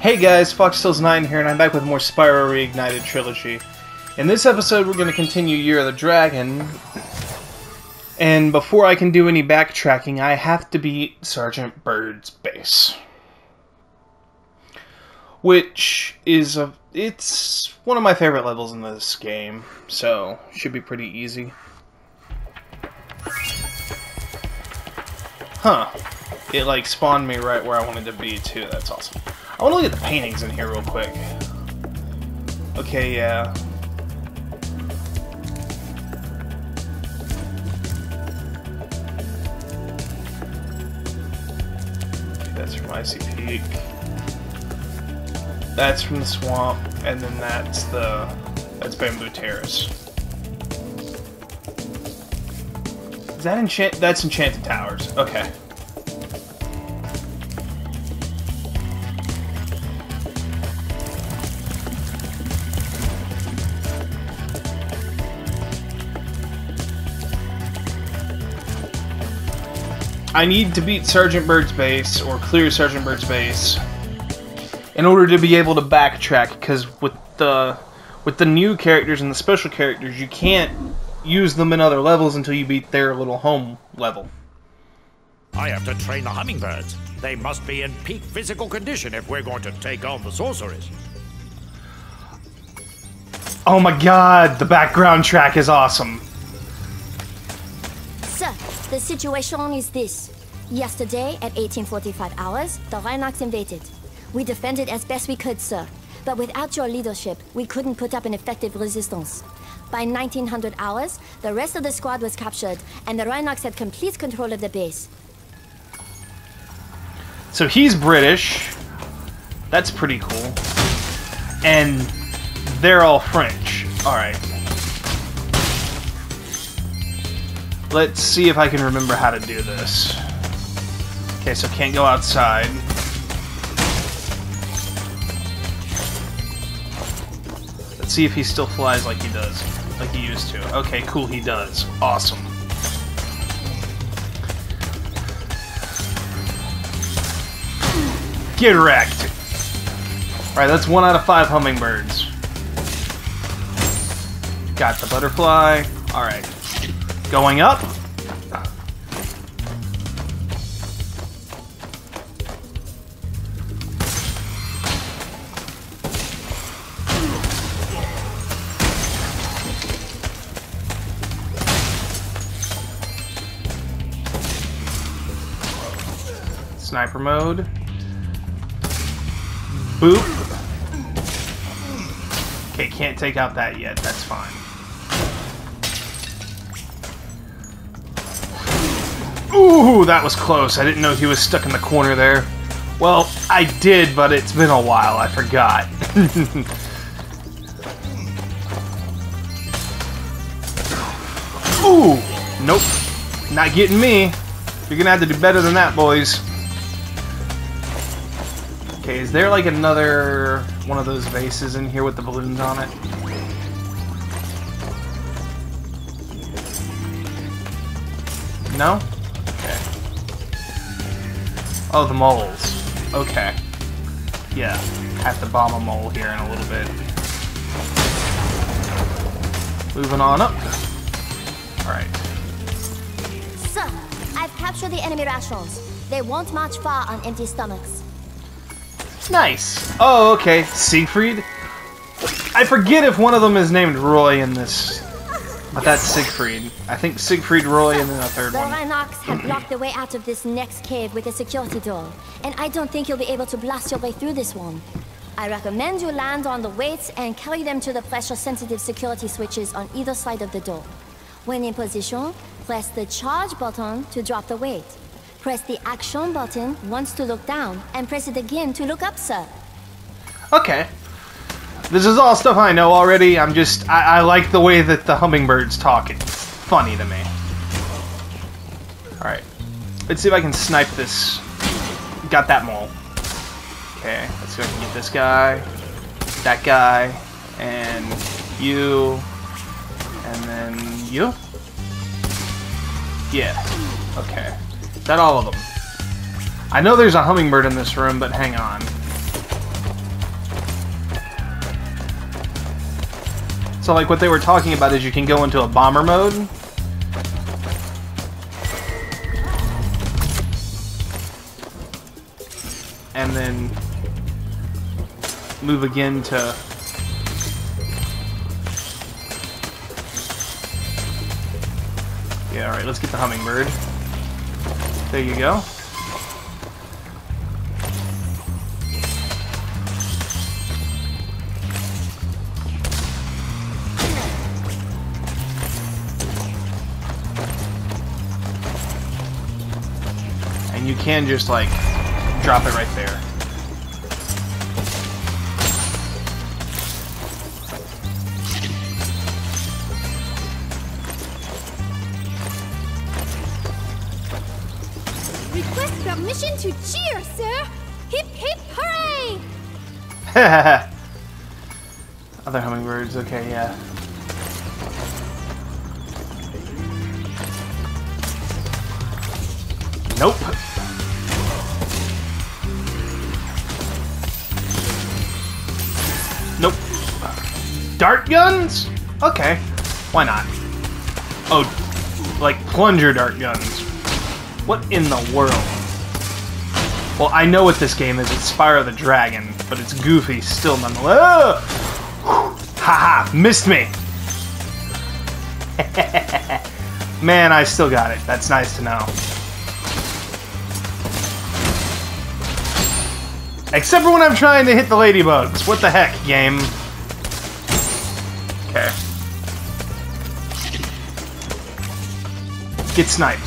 Hey guys, Foxtails9 here, and I'm back with more Spyro Reignited Trilogy. In this episode, we're going to continue Year of the Dragon, and before I can do any backtracking, I have to beat Sergeant Byrd's base. Which is a... it's one of my favorite levels in this game, so should be pretty easy. Huh. It, like, spawned me right where I wanted to be, too. That's awesome. I want to look at the paintings in here real quick. Okay, yeah. That's from Icy Peak. That's from the swamp, and then that's the that's Bamboo Terrace. Is that enchant? That's Enchanted Towers. Okay. I need to beat Sergeant Byrd's base, or clear Sergeant Byrd's base, in order to be able to backtrack, because with the with the new characters and the special characters, you can't use them in other levels until you beat their little home level. I have to train the hummingbirds. They must be in peak physical condition if we're going to take on the sorceress. Oh my god, the background track is awesome. The situation is this. Yesterday, at 1845 hours, the Rhynocs invaded. We defended as best we could, sir. But without your leadership, we couldn't put up an effective resistance. By 1900 hours, the rest of the squad was captured, and the Rhynocs had complete control of the base. So he's British. That's pretty cool. And they're all French. Alright. Let's see if I can remember how to do this. Okay, so can't go outside. Let's see if he still flies like he does. Like he used to. Okay, cool, he does. Awesome. Get wrecked! Alright, that's one out of five hummingbirds. Got the butterfly. Alright. Going up. Sniper mode. Boop. Okay, can't take out that yet. That's fine. Ooh, that was close. I didn't know he was stuck in the corner there. Well, I did, but it's been a while. I forgot. Ooh! Nope. Not getting me. You're gonna have to do better than that, boys. Okay, is there like another one of those vases in here with the balloons on it? No? Oh, the moles. Okay. Yeah, have to bomb a mole here in a little bit. Moving on up. Alright. Sir, I've captured the enemy rations. They won't march far on empty stomachs. Nice. Oh, okay. Siegfried? I forget if one of them is named Roy in this. But that's Siegfried. I think Siegfried, Roy, and then a third The one. The Rhynocs have blocked the way out of this next cave with a security door, and I don't think you'll be able to blast your way through this one. I recommend you land on the weights and carry them to the pressure-sensitive security switches on either side of the door. When in position, press the charge button to drop the weight. Press the action button once to look down, and press it again to look up, sir. Okay. This is all stuff I know already. I'm just. I, I like the way that the hummingbirds talk. It's funny to me. Alright. Let's see if I can snipe this. Got that mole. Okay, let's go and get this guy, that guy, and you, and then you? Yeah. Okay. Is that all of them? I know there's a hummingbird in this room, but hang on. So like what they were talking about is you can go into a bomber mode. And then move again to Yeah, alright, let's get the hummingbird. There you go. Can just, like, drop it right there. Request permission to cheer, sir! Hip hip hooray! Other hummingbirds, okay, yeah. Nope. Nope. Dart guns? Okay. Why not? Oh, like plunger dart guns. What in the world? Well, I know what this game is. It's Spyro the Dragon, but it's goofy still nonetheless. Ah! Haha, missed me. Man, I still got it. That's nice to know. Except for when I'm trying to hit the ladybugs. What the heck, game? Get sniped.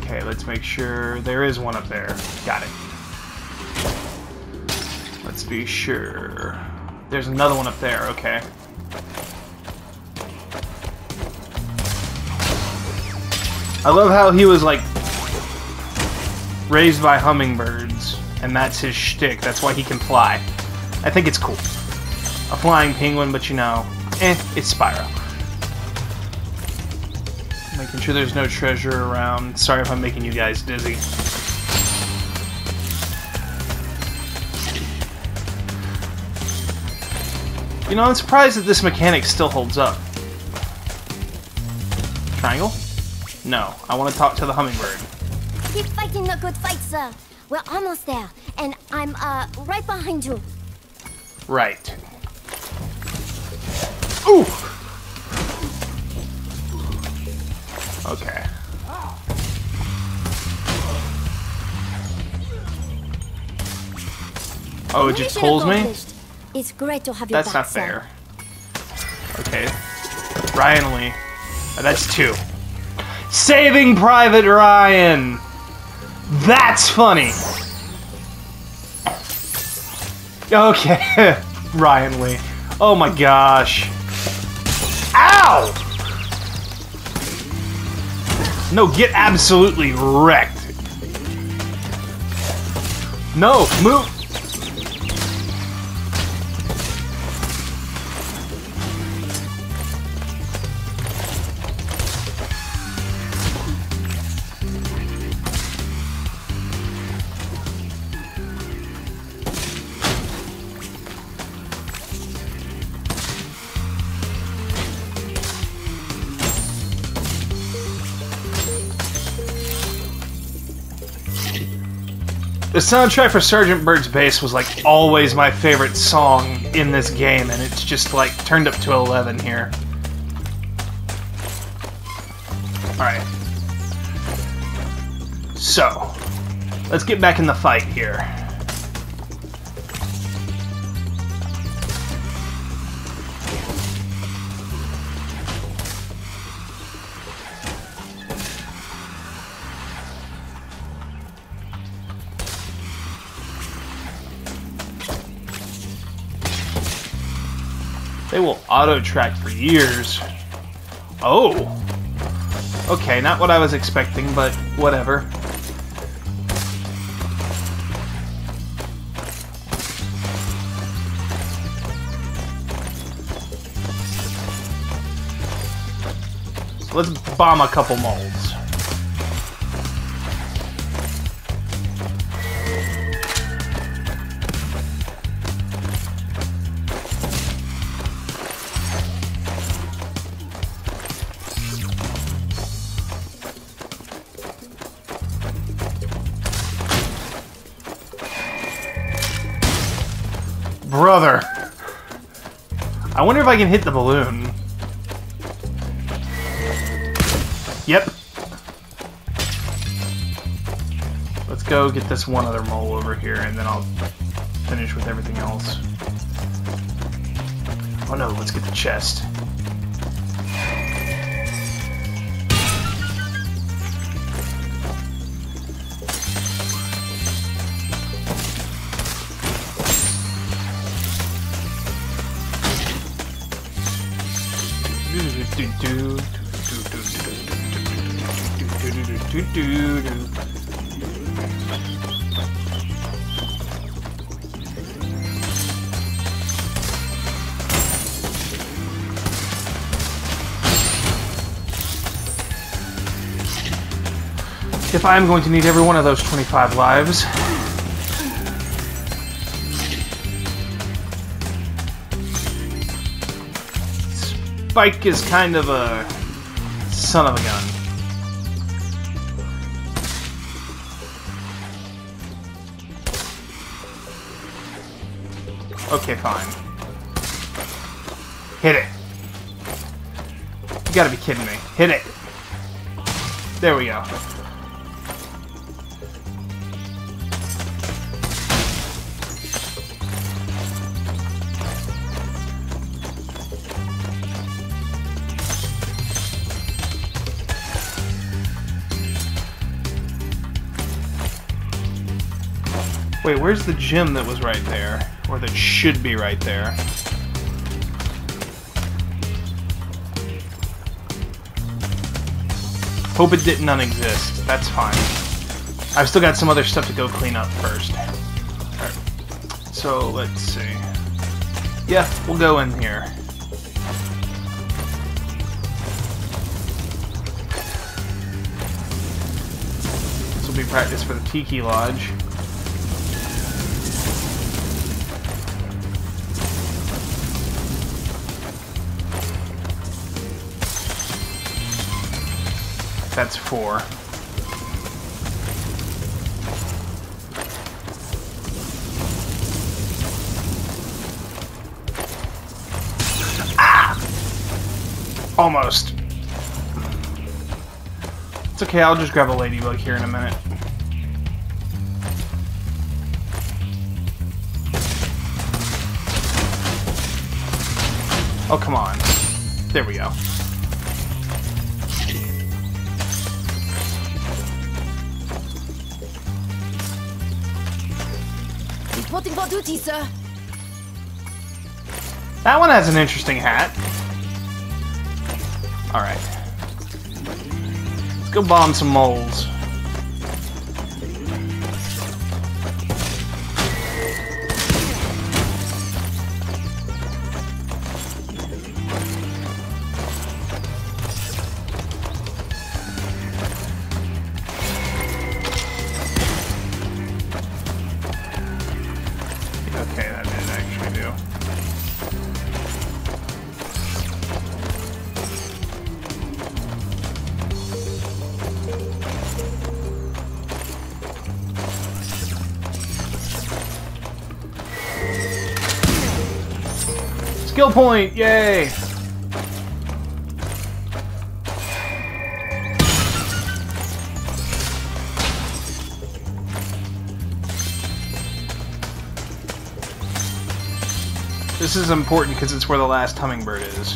Okay, let's make sure there is one up there. Got it. Let's be sure. There's another one up there, okay. I love how he was like raised by hummingbirds, and that's his shtick. That's why he can fly. I think it's cool. A flying penguin, but you know, eh, it's Spyro. Making sure there's no treasure around. Sorry if I'm making you guys dizzy. You know, I'm surprised that this mechanic still holds up. Triangle? No, I want to talk to the hummingbird. Keep fighting the good fight, sir. We're almost there, and I'm uh right behind you. Right. Ooh! Okay. Oh, it just pulls me? It's great to have you That's back, not fair. Okay. Ryan Lee. Uh, That's two. Saving Private Ryan! That's funny! Okay. Ryan Lee. Oh my gosh. Ow! No, get absolutely wrecked. No, move. The soundtrack for Sergeant Byrd's Base was like always my favorite song in this game, and it's just like turned up to 11 here. Alright. So, let's get back in the fight here. They will auto track for years. Oh. Okay, not what I was expecting, but whatever. Let's bomb a couple molds. I wonder if I can hit the balloon. Yep. Let's go get this one other mole over here, and then I'll finish with everything else. Oh no, let's get the chest. If I'm going to need every one of those 25 lives. Spike is kind of a son of a gun. Okay, fine. Hit it. You gotta be kidding me. Hit it. There we go. Wait, where's the gym that was right there? Or that should be right there? Hope it didn't non-exist. That's fine. I've still got some other stuff to go clean up first. Alright. So, let's see. Yeah, we'll go in here. This will be practice for the Tiki Lodge. That's four. Ah! Almost. It's okay, I'll just grab a ladybug here in a minute. Oh, come on. There we go. Reporting for duty, sir. That one has an interesting hat. Alright. Let's go bomb some moles. Skill point! Yay! This is important because it's where the last hummingbird is.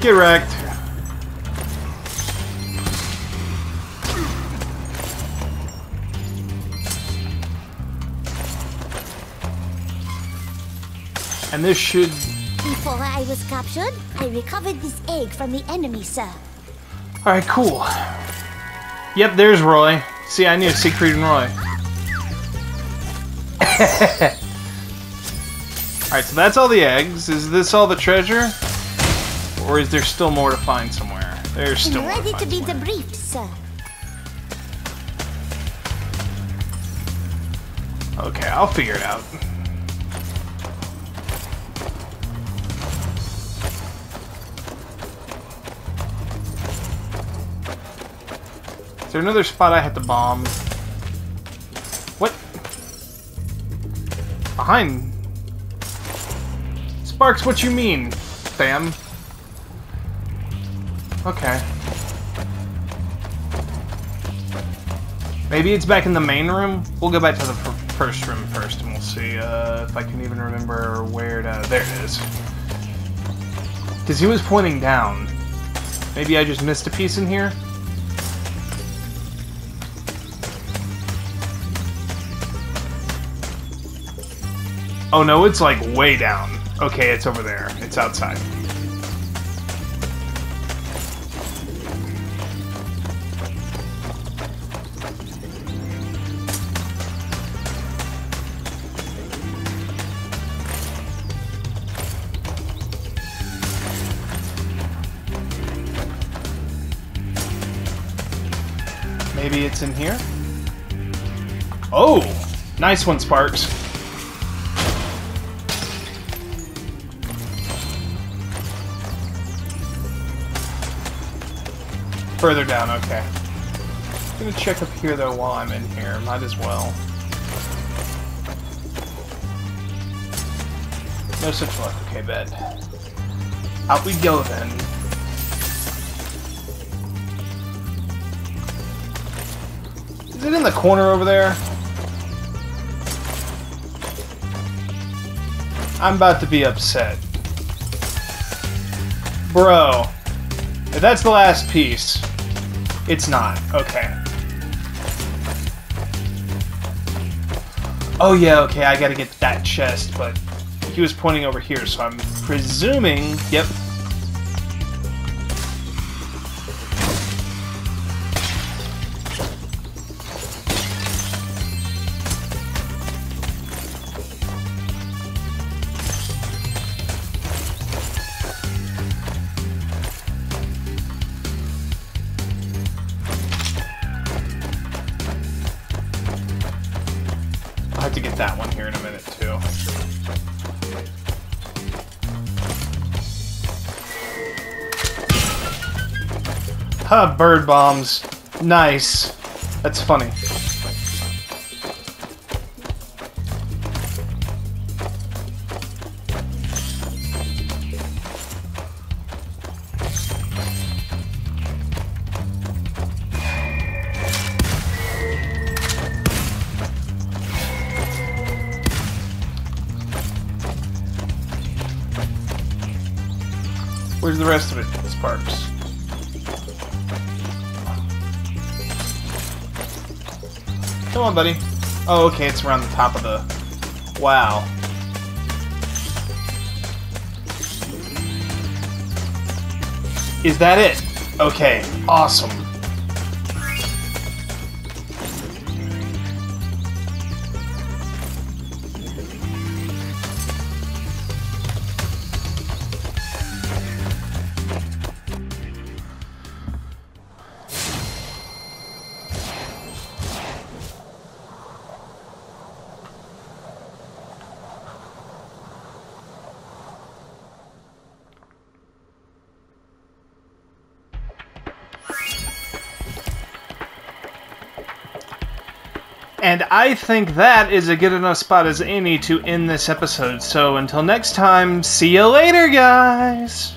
Get wrecked. And this should... Before I was captured, I recovered this egg from the enemy, sir. Alright, cool. Yep, there's Roy. See, I knew Siegfried and Roy. Alright, so that's all the eggs. Is this all the treasure? Or is there still more to find somewhere? There's still I'm ready to be debriefed, sir. Okay, I'll figure it out. Is there another spot I have to bomb? Behind. Sparks, what you mean, fam? Okay. Maybe it's back in the main room? We'll go back to the fir- first room first and we'll see uh, if I can even remember where to... There it is. Because he was pointing down. Maybe I just missed a piece in here? Oh no, it's like way down. Okay, it's over there. It's outside. Maybe it's in here? Oh! Nice one, Sparks. Further down, okay. I'm gonna check up here though while I'm in here. Might as well. No such luck. Okay, bed. Out we go then. Is it in the corner over there? I'm about to be upset. Bro. That's the last piece, it's not. Okay. Oh yeah, okay, I gotta get that chest, but he was pointing over here, so I'm presuming... Yep. Huh, bird bombs. Nice. That's funny. Where's the rest of it, Sparks? Come on, buddy. Oh, okay, it's around the top of the... Wow. Is that it? Okay, awesome. And I think that is a good enough spot as any to end this episode. So until next time, see you later, guys!